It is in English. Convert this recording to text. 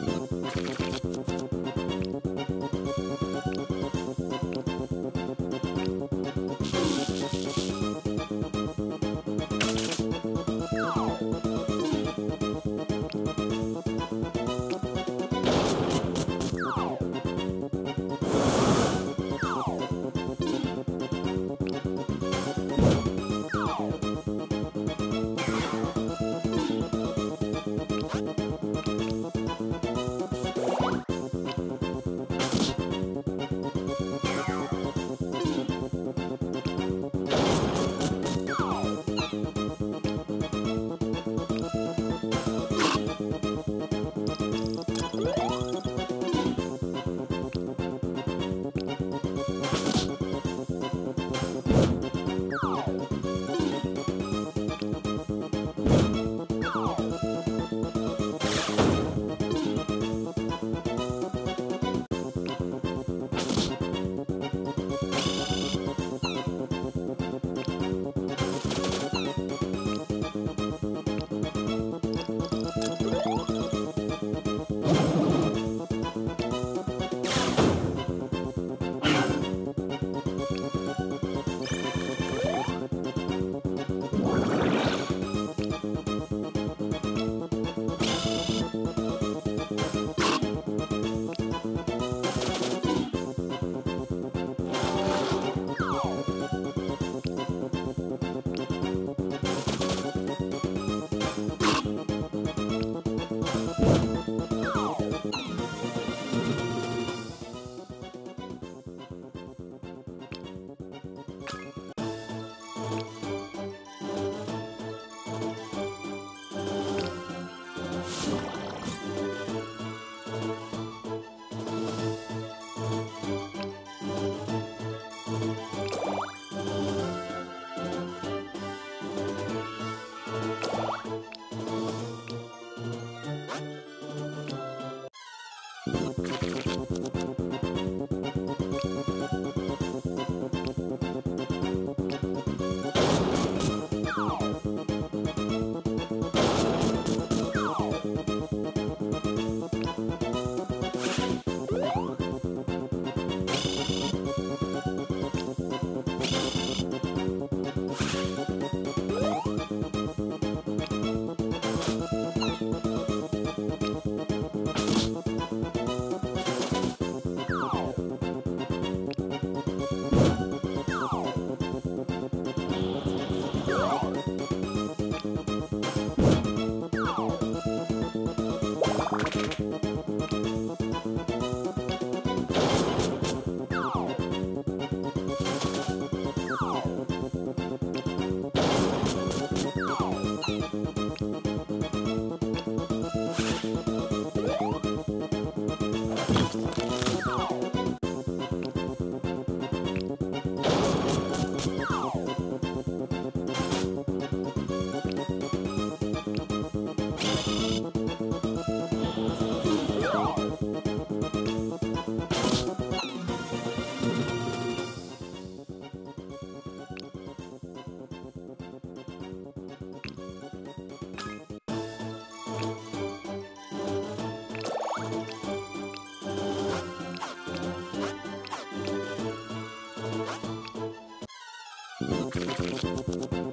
Thank ハハハハ!